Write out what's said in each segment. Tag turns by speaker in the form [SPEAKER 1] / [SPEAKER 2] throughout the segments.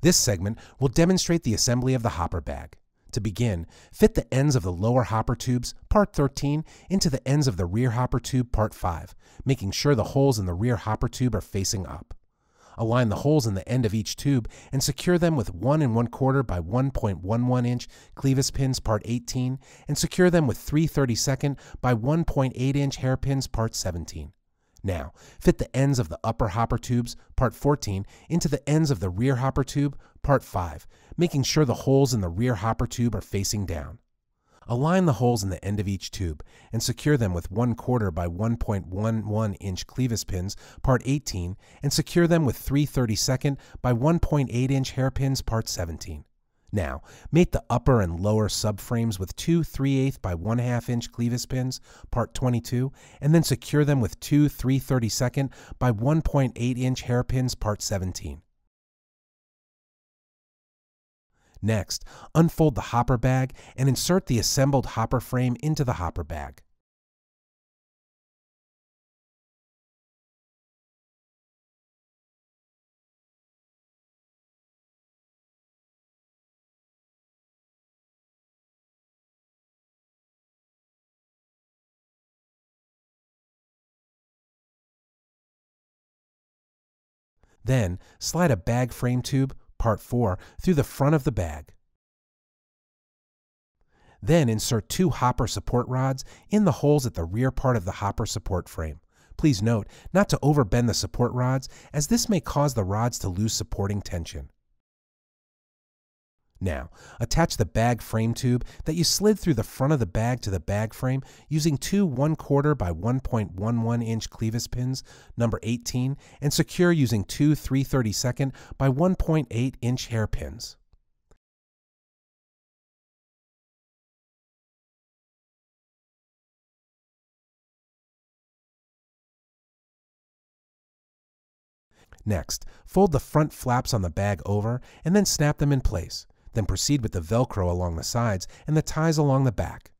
[SPEAKER 1] This segment will demonstrate the assembly of the hopper bag. To begin, fit the ends of the lower hopper tubes, part 13, into the ends of the rear hopper tube, part 5, making sure the holes in the rear hopper tube are facing up. Align the holes in the end of each tube and secure them with 1 and 1 quarter by 1.11 inch clevis pins part 18 and secure them with 3 32nd by 1.8 inch hairpins part 17. Now, fit the ends of the upper hopper tubes, part 14, into the ends of the rear hopper tube, part 5, making sure the holes in the rear hopper tube are facing down. Align the holes in the end of each tube and secure them with 1 quarter by 1.11 inch clevis pins, part 18, and secure them with 3 32nd by 1.8 inch hairpins, part 17. Now, mate the upper and lower subframes with two 3 8 by 1 2 inch clevis pins, part 22, and then secure them with two 3 32nd by 1.8 inch hairpins, part 17. Next, unfold the hopper bag and insert the assembled hopper frame into the hopper bag. Then, slide a bag frame tube, part 4, through the front of the bag. Then insert two hopper support rods in the holes at the rear part of the hopper support frame. Please note not to overbend the support rods as this may cause the rods to lose supporting tension. Now, attach the bag frame tube that you slid through the front of the bag to the bag frame using two 1 quarter by 1.11 inch clevis pins, number 18, and secure using two 3 32nd by 1.8 inch hairpins. Next, fold the front flaps on the bag over and then snap them in place. Then proceed with the Velcro along the sides and the ties along the back.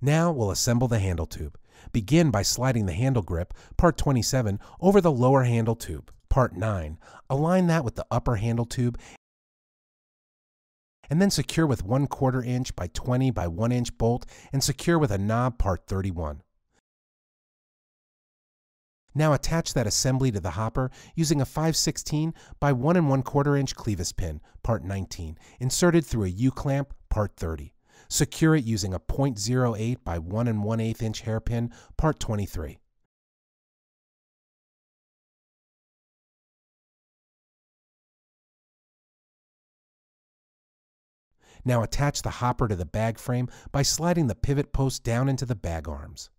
[SPEAKER 1] Now we'll assemble the handle tube. Begin by sliding the handle grip, part 27, over the lower handle tube, part 9. Align that with the upper handle tube and then secure with 1 quarter inch by 20 by 1 inch bolt and secure with a knob part 31. Now attach that assembly to the hopper using a 516 by 1 and 1 quarter inch clevis pin, part 19, inserted through a U-clamp, part 30. Secure it using a 0.08 by 1 and 1 8 inch hairpin, part 23. Now attach the hopper to the bag frame by sliding the pivot post down into the bag arms.